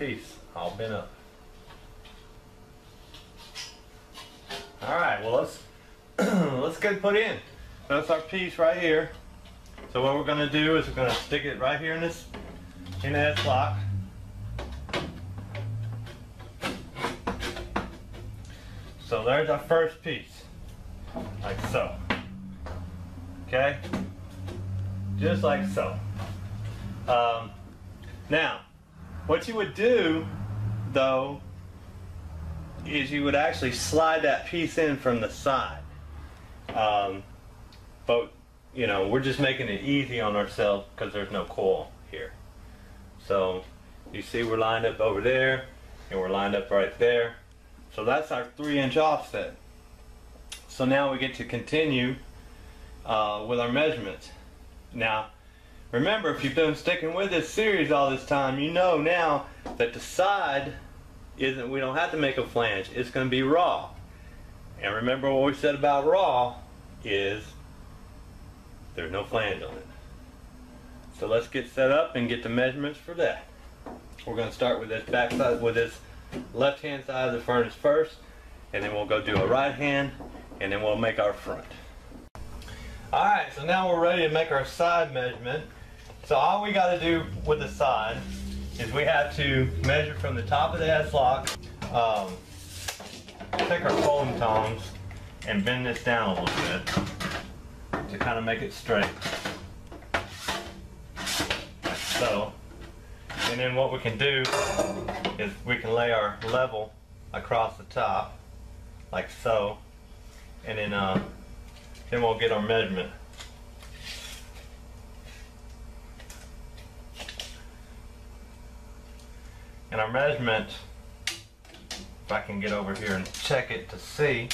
Piece, all bent up. All right, well let's let's get put in. That's our piece right here. So what we're gonna do is we're gonna stick it right here in this in that slot. So there's our first piece, like so. Okay, just like so. Um, now, what you would do, though, is you would actually slide that piece in from the side. Um, but, you know, we're just making it easy on ourselves because there's no coil here. So, you see we're lined up over there, and we're lined up right there. So that's our three inch offset. So now we get to continue uh, with our measurements. Now, remember, if you've been sticking with this series all this time, you know now that the side isn't, we don't have to make a flange. It's going to be raw. And remember what we said about raw is there's no flange on it. So let's get set up and get the measurements for that. We're going to start with this back side, with this left hand side of the furnace first, and then we'll go do a right hand, and then we'll make our front. Alright, so now we're ready to make our side measurement. So all we got to do with the side is we have to measure from the top of the S-lock, um, take our folding tongs and bend this down a little bit to kind of make it straight. Like so. And then what we can do is we can lay our level across the top, like so. And then, uh, then we'll get our measurement. And our measurement, if I can get over here and check it to see,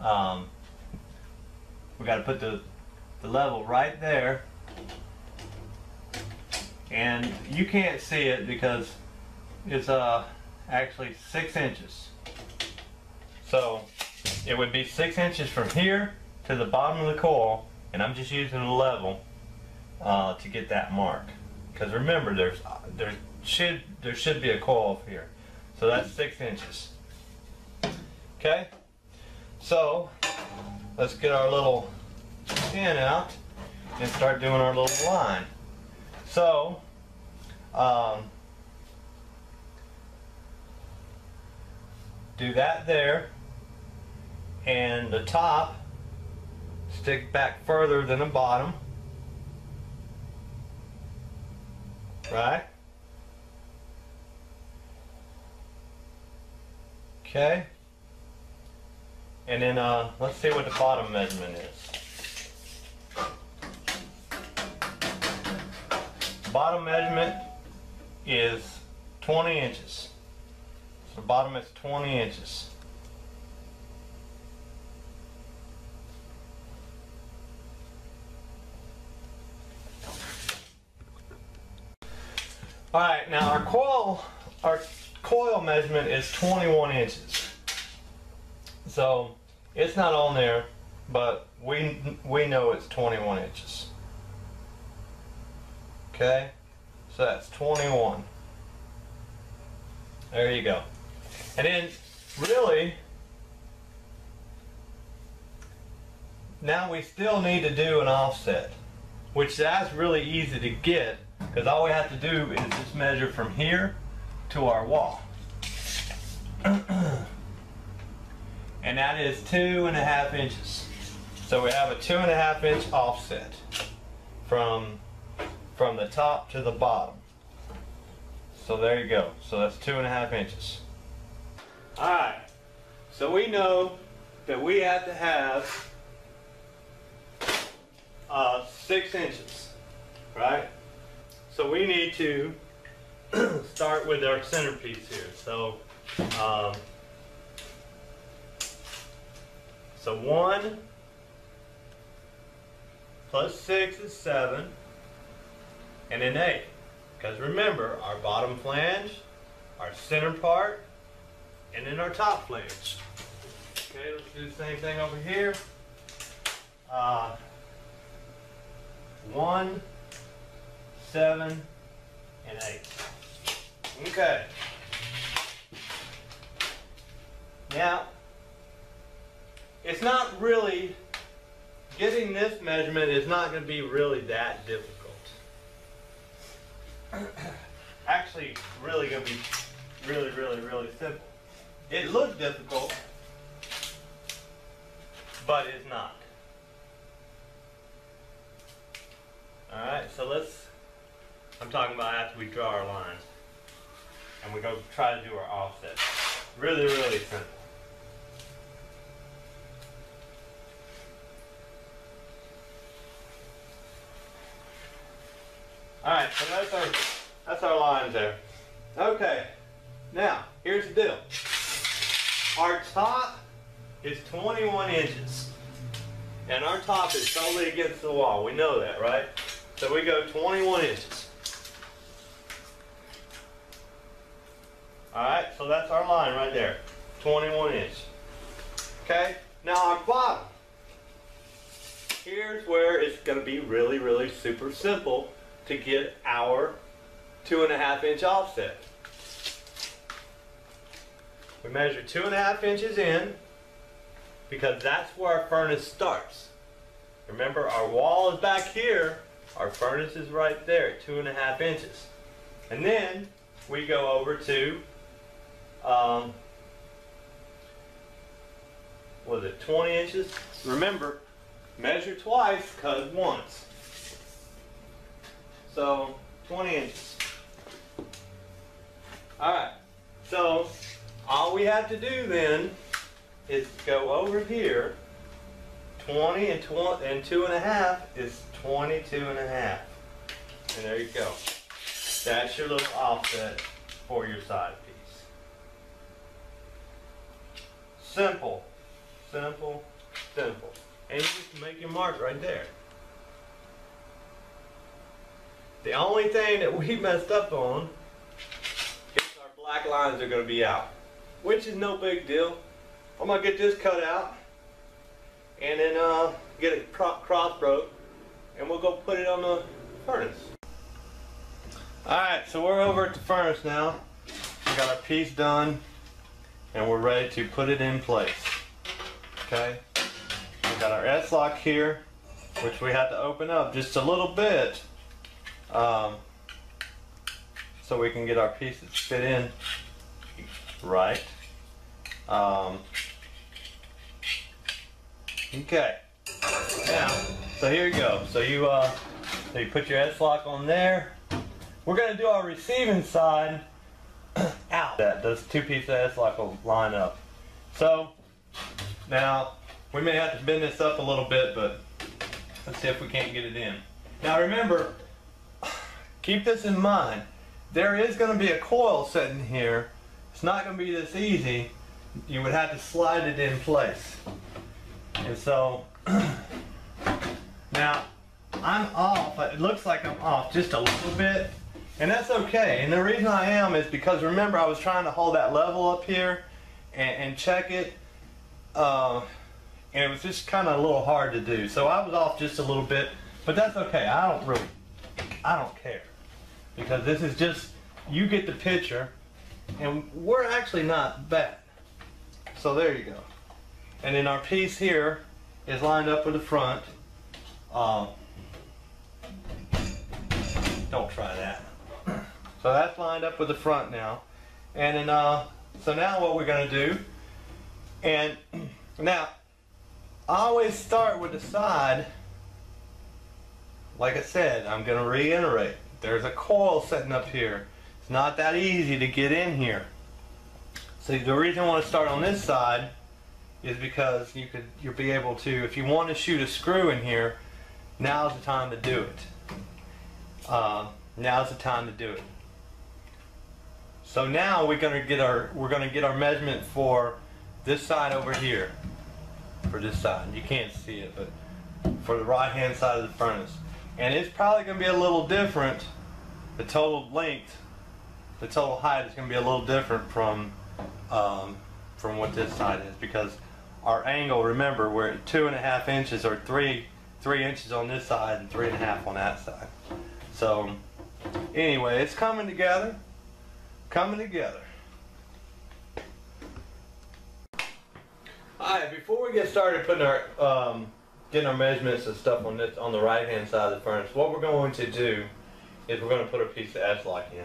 um, we got to put the, the level right there and you can't see it because it's uh, actually six inches. So it would be six inches from here to the bottom of the coil, and I'm just using a level uh, to get that mark. Because remember, there's there should there should be a coil here, so that's six inches. Okay, so let's get our little pin out and start doing our little line. So, um, do that there, and the top stick back further than the bottom, right? Okay. And then uh, let's see what the bottom measurement is. bottom measurement is 20 inches. So the bottom is 20 inches. All right, now our coil, our coil measurement is 21 inches. So it's not on there, but we we know it's 21 inches. Okay, so that's 21. There you go. And then, really, now we still need to do an offset, which that's really easy to get because all we have to do is just measure from here to our wall. and that is two and a half inches. So we have a two and a half inch offset from from the top to the bottom. So there you go. So that's two and a half inches. All right. So we know that we have to have uh, six inches, right? So we need to start with our centerpiece here. So, um, so one plus six is seven and an 8. Because remember, our bottom flange, our center part, and then our top flange. Okay, let's do the same thing over here. Uh, 1, 7, and 8. Okay. Now, it's not really, getting this measurement is not going to be really that difficult. Actually, really going to be really, really, really simple. It looks difficult, but it's not. Alright, so let's, I'm talking about after we draw our lines. And we go try to do our offset. Really, really simple. Alright, so that's our that's our lines there. Okay. Now, here's the deal. Our top is 21 inches. And our top is totally against the wall. We know that, right? So we go 21 inches. Alright, so that's our line right there. 21 inch. Okay, now our bottom. Here's where it's going to be really, really super simple to get our two and a half inch offset. We measure two and a half inches in because that's where our furnace starts. Remember our wall is back here, our furnace is right there at two and a half inches. And then we go over to, um, was it 20 inches? Remember, measure twice, cut once. So 20 inches. Alright, so all we have to do then is go over here. 20 and, 20 and two and a half is 22 and a half. And there you go. That's your little offset for your side piece. Simple, simple, simple. And you just make your mark right there. The only thing that we messed up on is our black lines are going to be out, which is no big deal. I'm going to get this cut out and then uh, get it cross broke and we'll go put it on the furnace. Alright, so we're over at the furnace now. We got our piece done and we're ready to put it in place. Okay, we got our S-lock here, which we have to open up just a little bit um, so we can get our pieces fit in right. Um, okay. Now, so here you go. So you uh, so you put your S-lock on there. We're gonna do our receiving side out. That those two pieces S-lock will line up. So now we may have to bend this up a little bit, but let's see if we can't get it in. Now remember, keep this in mind. There is going to be a coil sitting here. It's not going to be this easy. You would have to slide it in place. And so, now, I'm off. It looks like I'm off just a little bit. And that's okay. And the reason I am is because remember I was trying to hold that level up here and, and check it. Uh, and it was just kind of a little hard to do. So I was off just a little bit. But that's okay. I don't really, I don't care because this is just, you get the picture, and we're actually not bad. So there you go. And then our piece here is lined up with the front. Um, don't try that. So that's lined up with the front now. And then, uh, so now what we're going to do, and now, I always start with the side, like I said, I'm going to reiterate. There's a coil setting up here. It's not that easy to get in here. So the reason I want to start on this side is because you could you'll be able to if you want to shoot a screw in here now's the time to do it uh, now's the time to do it so now we're gonna get our we're gonna get our measurement for this side over here for this side you can't see it but for the right hand side of the furnace and it's probably going to be a little different. The total length, the total height is going to be a little different from um, from what this side is because our angle, remember, we're at two and a half inches or three three inches on this side and three and a half on that side. So anyway, it's coming together. Coming together. Alright, before we get started putting our um, getting our measurements and stuff on this on the right hand side of the furnace, what we're going to do is we're going to put a piece of S-Lock in.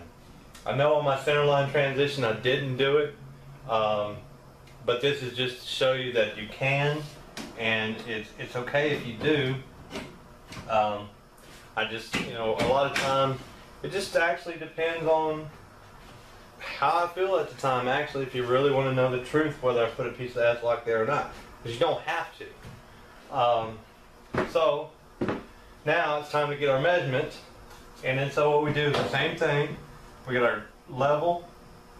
I know on my centerline transition I didn't do it, um, but this is just to show you that you can, and it's it's okay if you do. Um, I just you know a lot of times it just actually depends on how I feel at the time. Actually, if you really want to know the truth, whether I put a piece of S-Lock there or not, because you don't have to. Um, so now it's time to get our measurements, and then so what we do is the same thing. We get our level.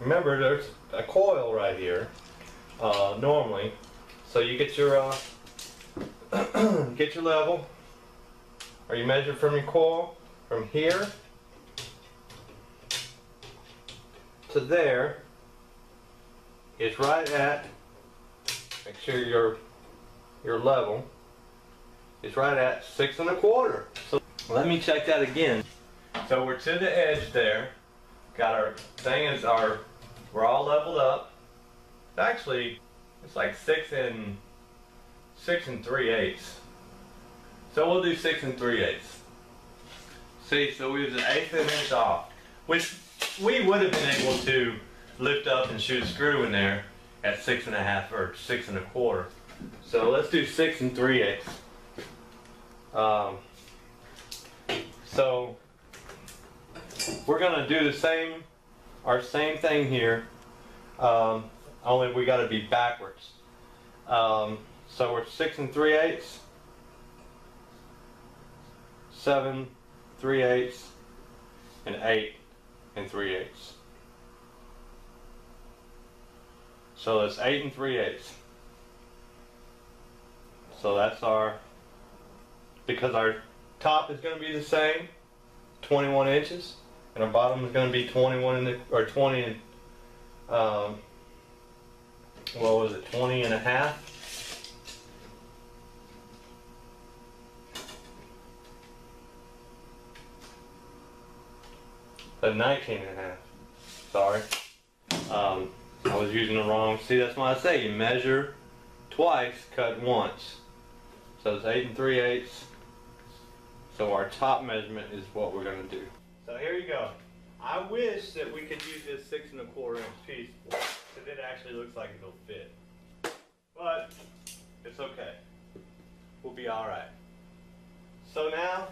Remember, there's a coil right here uh, normally. So you get your uh, get your level, or you measure from your coil from here to there is right at. Make sure your your level is right at six and a quarter. So let me check that again. So we're to the edge there. Got our thing is our we're all leveled up. Actually, it's like six and six and three eighths. So we'll do six and three eighths. See, so we was an eighth of an inch off, which we would have been able to lift up and shoot a screw in there at six and a half or six and a quarter. So let's do six and three eighths. Um, so we're gonna do the same, our same thing here, um, only we gotta be backwards. Um, so we're six and three eighths, seven, three eighths, and eight and three eighths. So that's eight and three eighths. So that's our, because our top is going to be the same, 21 inches, and our bottom is going to be 21 and the, or 20 and, um, what was it, 20 and a half. A 19 and a half. Sorry. Um, I was using the wrong. See, that's why I say you measure twice, cut once. So it's 8 and 3 eighths. So our top measurement is what we're going to do. So here you go. I wish that we could use this 6 and a quarter inch piece because it actually looks like it'll fit. But it's okay. We'll be alright. So now,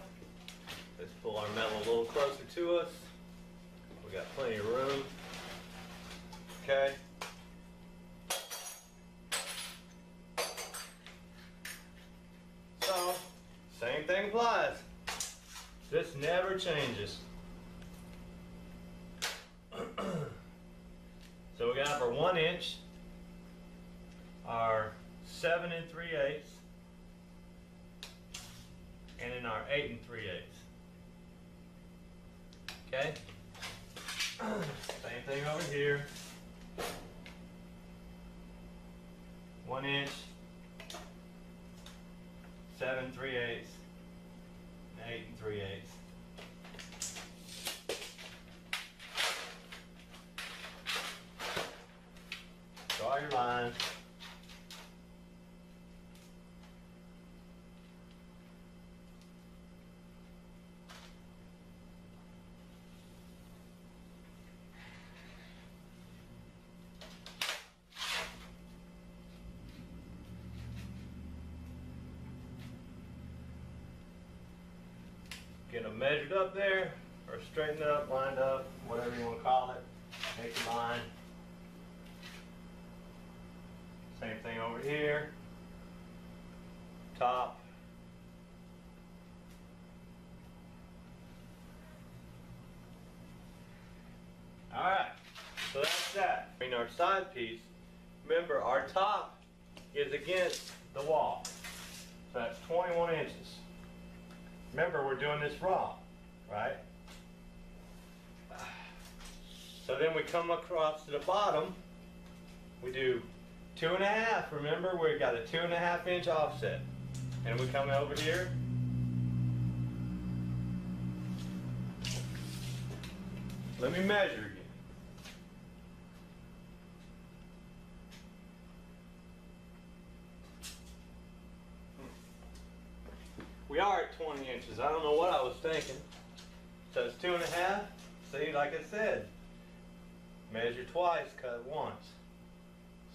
let's pull our metal a little closer to us. We got plenty of room. Okay. So, same thing applies. This never changes. so we got our one inch, our seven and three eighths, and then our eight and three eighths. Okay? Same thing over here. One inch, seven three eighths, eight and three eighths. Draw your line. Get them measured up there, or straightened up, lined up, whatever you want to call it. Make a line. Same thing over here. Top. Alright, so that's that. Mean our side piece, remember our top is against the wall. So that's 21 inches. Remember, we're doing this raw, right? So then we come across to the bottom, we do two and a half. Remember, we've got a two and a half inch offset. And we come over here. Let me measure again. We are at 20 inches. I don't know what I was thinking. So it's two and a half. See, like I said, measure twice, cut once.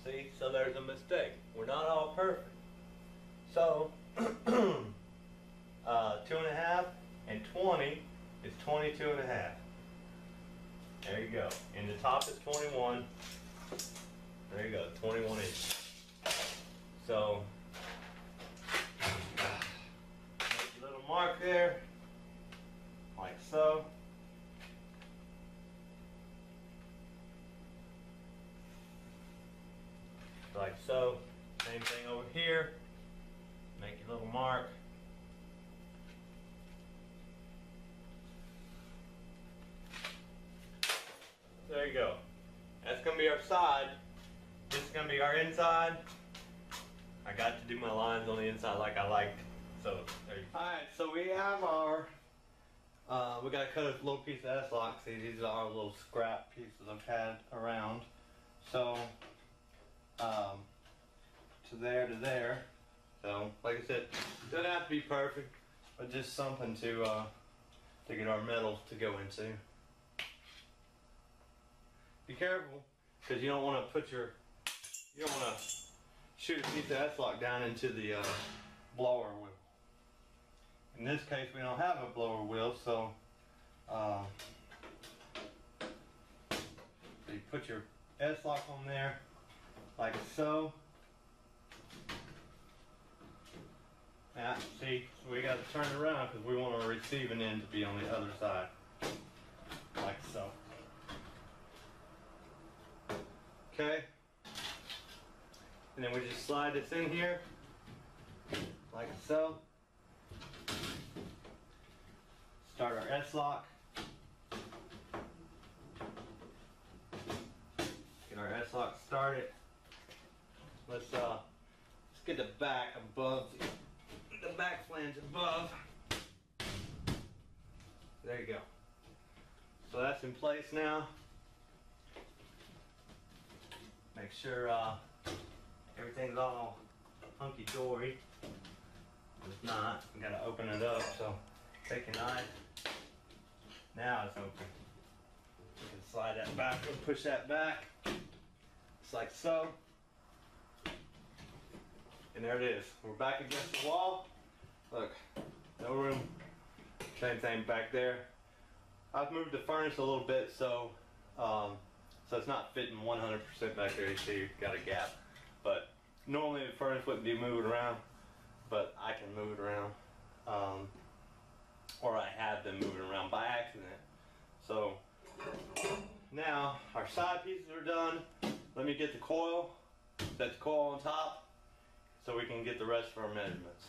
See, so there's a mistake. We're not all perfect. So, uh, two and a half and 20 is 22 and a half. There you go. And the top is 21. There you go, 21 inches. So, make a little mark there, like so. Like so. Same thing over here. Make your little mark. There you go. That's gonna be our side. This is gonna be our inside. I got to do my lines on the inside like I liked. So there you go. Alright, so we have our uh, we gotta cut a little piece of. See, these are our little scrap pieces I've had around. So, um, to there to there. So, like I said, it doesn't have to be perfect, but just something to uh, to get our metal to go into. Be careful, because you don't want to put your you don't want to shoot a piece of S-Lock down into the uh, blower. In this case, we don't have a blower wheel, so uh, you put your S-Lock on there, like so. Yeah, see, so we got to turn it around because we want our receiving end to be on the other side, like so. Okay. And then we just slide this in here, like so. Start our S-lock. Get our S-lock started. Let's uh, let's get the back above, the, back flange above. There you go. So that's in place now. Make sure uh, everything's all hunky dory. If not, we gotta open it up. So take a knife. Now it's open. You can slide that back and push that back. Just like so. And there it is. We're back against the wall. Look, no room. Same thing back there. I've moved the furnace a little bit so um, so it's not fitting 100% back there. You see, you've got a gap. But normally the furnace wouldn't be moving around, but I can move it around. Um, or I have them moving around by accident. So now our side pieces are done. Let me get the coil, set the coil on top, so we can get the rest of our measurements.